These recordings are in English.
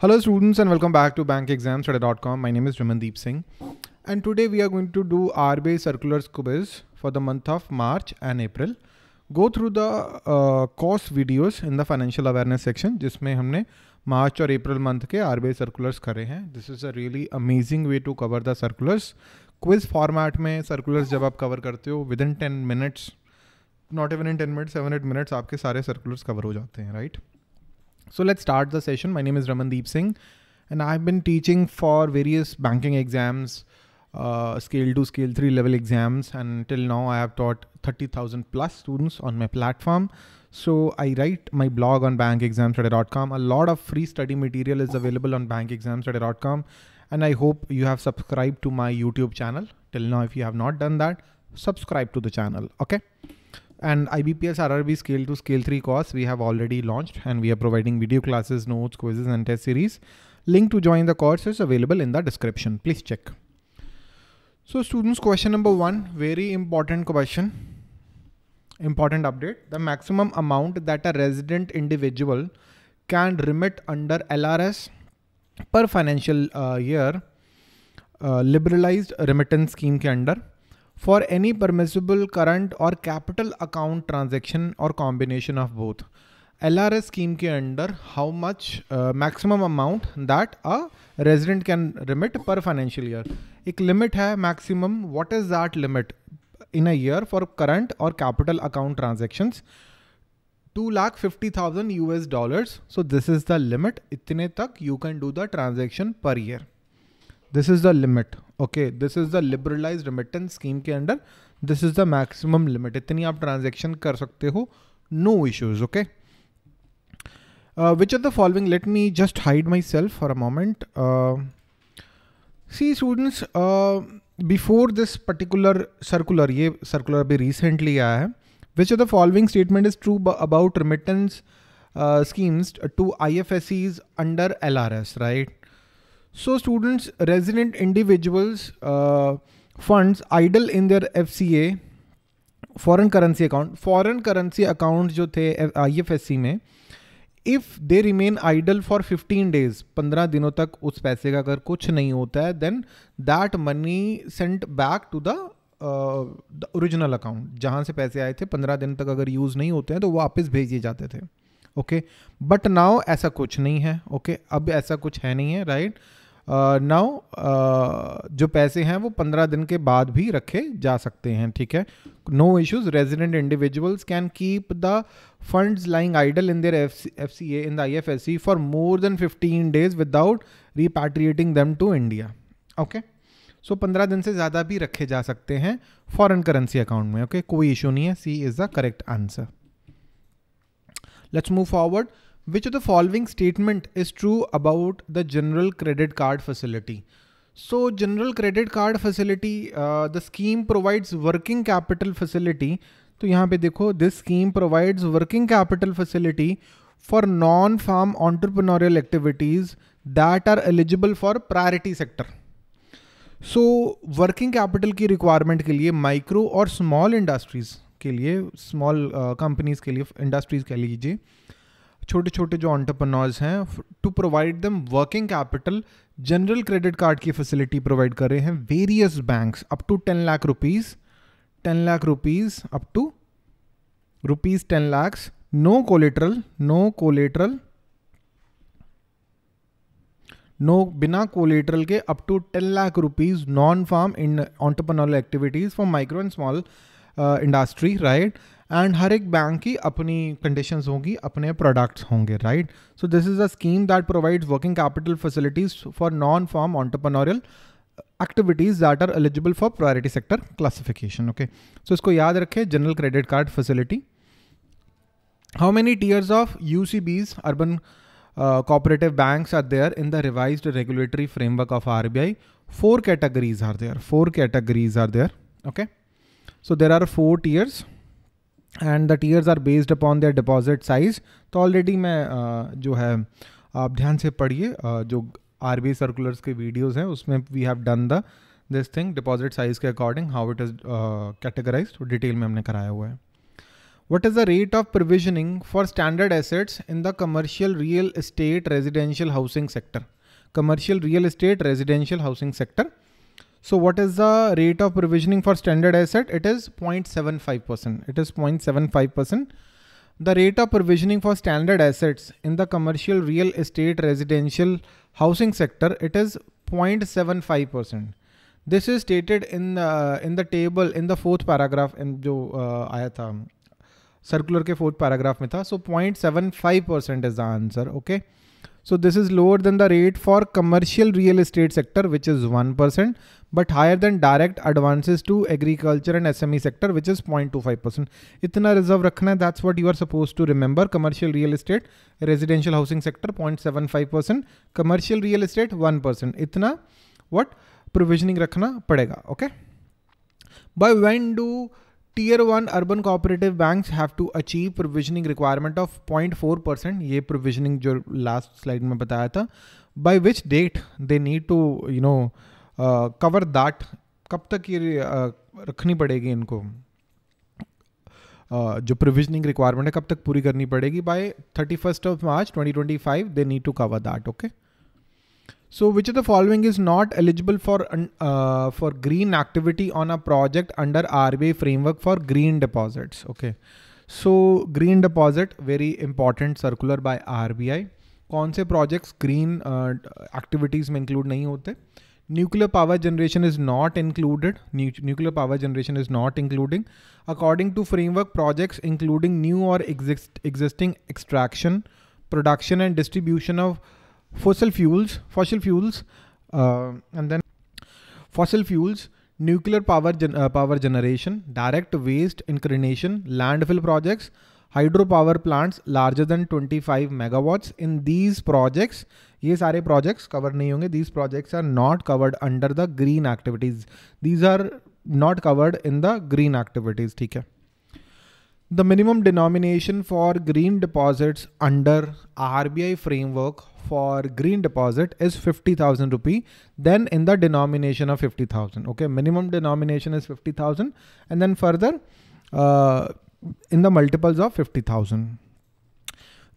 Hello students and welcome back to bankexamstudy.com. My name is Ramandeep Singh and today we are going to do RBI circulars quiz for the month of March and April. Go through the uh, course videos in the financial awareness section जिसमें हमने March और April month के R circulars करे हैं this is a really amazing way to cover the circulars quiz format में circulars जब आप cover करते हो within ten minutes not even in ten minutes seven eight minutes आपके सारे सर्कुलर्स कवर हो जाते हैं right So let's start the session. My name is Ramandeep Singh, and I've been teaching for various banking exams, uh, scale 2, scale 3 level exams, and till now I have taught 30,000 plus students on my platform. So I write my blog on bankexamstoday.com. A lot of free study material is available on bankexamstoday.com, and I hope you have subscribed to my YouTube channel. Till now, if you have not done that, subscribe to the channel. Okay and IBPS RRB scale to scale 3 course we have already launched and we are providing video classes, notes, quizzes and test series. Link to join the course is available in the description. Please check. So students question number one, very important question. Important update. The maximum amount that a resident individual can remit under LRS per financial uh, year uh, liberalized remittance scheme के under for any permissible current or capital account transaction or combination of both. LRS scheme के under how much uh, maximum amount that a resident can remit per financial year. एक limit है maximum. What is that limit in a year for current or capital account transactions? Two lakh fifty thousand US dollars. So this is the limit. इतने तक you can do the transaction per year. This is the limit okay this is the liberalise remittance scheme के under this is the maximum limit इतनी आप transaction कर सकते हो no issues okay which are the following let me just hide myself for a moment see students before this particular circular ये circular अभी recently आया है which are the following statement is true about remittance schemes to I F schemes to IFSCs under LRS, right? So students, resident individuals uh, funds idle in their FCA foreign currency account. Foreign currency account जो थे IFSC में if they remain idle for 15 days 15 दिनों तक उस पैसे का अगर कुछ नहीं होता है then that money sent back to the original account जहाँ से पैसे आए थे 15 दिन तक अगर यूज़ नहीं होते हैं तो वापस भेजे जाते थे ओके बट नाउ ऐसा कुछ नहीं है ओके okay? अब ऐसा कुछ है नहीं है राइट right? नाउ uh, जो पैसे हैं वो पंद्रह दिन के बाद भी रखे जा सकते हैं ठीक है? No issues resident individuals can keep the funds lying idle in their F C A in the I F S C for more than fifteen days without repatriating them to India okay so पंद्रह दिन से ज़्यादा भी रखे जा सकते हैं foreign currency account में ओके okay? कोई इशू नहीं है C is the correct answer let's move forward which the following statement is true about the general credit card facility so general credit card facility the scheme provides working capital facility तो यहाँ पे देखो this scheme provides working capital facility for non farm entrepreneurial activities that are eligible for priority sector so working capital की requirement के लिए micro और small industries के लिए स्मॉल कंपनीज़ के लिए इंडस्ट्रीज़ कह लीजिए छोटे छोटे जो ऑन्टरप्रनर्स हैं to provide them working capital general credit card की फैसिलिटी प्रोवाइड कर रहे हैं various banks up to ten lakh rupees ten lakh rupees up to rupees ten lakhs no collateral no collateral no बिना collateral के up to ten lakh rupees non farm in entrepreneurial activities for micro and small industry right and हर एक bank की अपनी conditions होंगी, अपने products होंगे right so this is a scheme that provides working capital facilities for non farm entrepreneurial activities that are eligible for priority sector classification okay so इसको याद रखें general credit card facility how many tiers of U C Bs urban cooperative banks are there in the revised regulatory framework of RBI. Four categories are there. Four categories are there. Okay. So there are four tiers. And the tiers are based upon their deposit size तो already मैं uh, जो है आप ध्यान से पढ़िए uh, जो R B circulars के वीडियोज़ हैं उसमें we have done the this thing deposit size के according how it is categorise detail में हमने कराया हुआ है। What is the rate of provisioning for standard assets in the commercial real estate residential housing sector commercial real estate residential housing sector So what is the rate of provisioning for standard asset? It is 0.75%. It is 0.75%. The rate of provisioning for standard assets in the commercial real estate residential housing sector, it is 0.75%. This is stated in the, in the table in the fourth paragraph in जो uh, आया था circular के fourth paragraph में था. So 0.75% is the answer. Okay. So this is lower than the rate for commercial real estate sector, which is 1%, but higher than direct advances to agriculture and SME sector, which is 0.25%. Itna reserve rakhna, that's what you are supposed to remember. Commercial real estate, residential housing sector, 0.75%, commercial real estate, 1%. Itna what provisioning rakhna padega, okay? By when do tier one urban cooperative banks have to achieve provisioning requirement of 0.4 percent ये provisioning जो last slide में बताया था by which date they need to you know cover that कब तक ये uh, रखनी पड़ेगी इनको? Uh, जो प्रोविजनिंग रिक्वायरमेंट है कब तक पूरी करनी पड़ेगी? By thirty first of March twenty twenty five they need to cover that okay so which of the following is not eligible for uh, for green activity on a project under RBI framework for green deposits? Okay. So green deposit, very important circular by RBI. कौन से projects green uh, activities में include नहीं होते? Nuclear power generation is not included. nuclear power generation is not including. According to framework projects including new or exist existing extraction, production and distribution of fossil fuels, fossil fuels, uh, and then fossil fuels, nuclear power gen uh, power generation, direct waste inclination, landfill projects, hydropower plants larger than 25 megawatts. In these projects, ये सारे projects cover नहीं होंगे. These projects are not covered under the green activities. These are not covered in the green activities. ठीक है. The minimum denomination for green deposits under RBI framework for green deposit is 50,000 rupee. Then in the denomination of 50,000 okay? Minimum denomination is 50,000 and then further uh, in the multiples of 50,000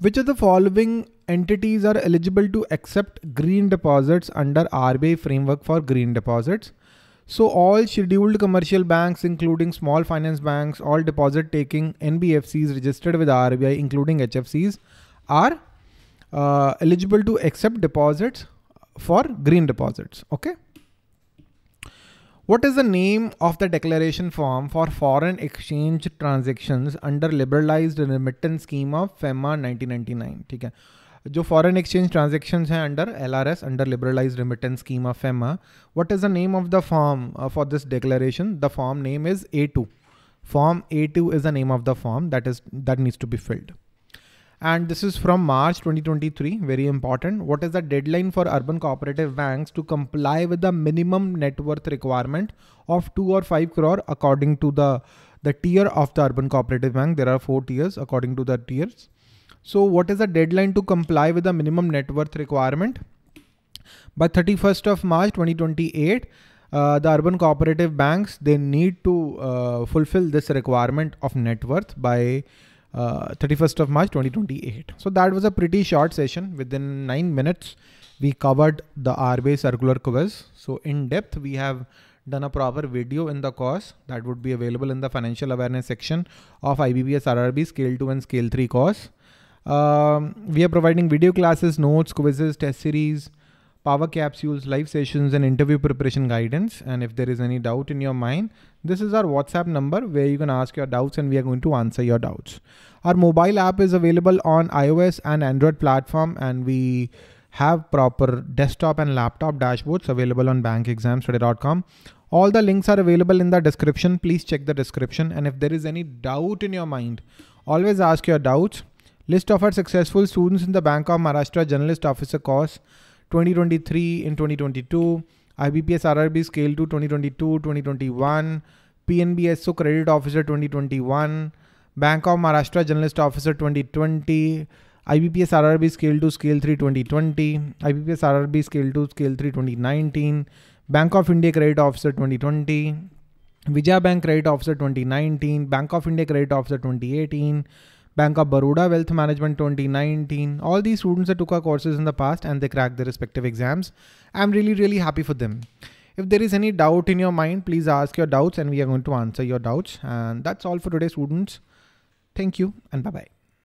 which of the following entities are eligible to accept green deposits under RBI framework for green deposits so all scheduled commercial banks, including small finance banks, all deposit taking NBFCs registered with RBI, including HFCs, are uh, eligible to accept deposits for green deposits. Okay. What is the name of the declaration form for foreign exchange transactions under liberalized remittance scheme of FEMA 1999? ठीक है जो foreign exchange transaction हैं under L R S under liberalise remittance scheme of FEMA what is the name of the form for this declaration the form name is a to form A2 is the name of the form that is that needs to be filled and this is from March 2023 very important what is the deadline for urban cooperative banks to comply with the minimum net worth requirement of 2 or 5 crore according to the the tier of the urban cooperative bank there are four tiers according to the tiers so what is the deadline to comply with the minimum net worth requirement? By 31st of March 2028, uh, the urban cooperative banks, they need to uh, fulfill this requirement of net worth by uh, 31st of March 2028. So that was a pretty short session. Within nine minutes, we covered the RBI circular quiz. So in depth, we have done a proper video in the course that would be available in the financial awareness section of IBPS RRB scale 2 and scale 3 course. Um, we are providing video classes, notes, quizzes, test series, power capsules, live sessions, and interview preparation guidance. And if there is any doubt in your mind, this is our WhatsApp number where you can ask your doubts and we are going to answer your doubts. Our mobile app is available on iOS and Android platform and we have proper desktop and laptop dashboards available on bankexamstoday.com. All the links are available in the description. Please check the description. And if there is any doubt in your mind, always ask your doubts List of our successful students in the Bank of Maharashtra Generalist Officer course 2023 in 2022, IBPS RRB Scale 2 2022, 2021, PNBSO Credit Officer 2021, Bank of Maharashtra Generalist Officer 2020, IBPS RRB Scale 2 Scale 3 2020, IBPS RRB Scale 2 Scale 3 2019, Bank of India Credit Officer 2020, Vijaya Bank Credit Officer 2019, Bank of India Credit Officer 2018, Bank of Baroda Wealth Management 2019. All these students that took our courses in the past and they cracked their respective exams. I'm really, really happy for them. If there is any doubt in your mind, please ask your doubts and we are going to answer your doubts. And that's all for today, students. Thank you and bye-bye.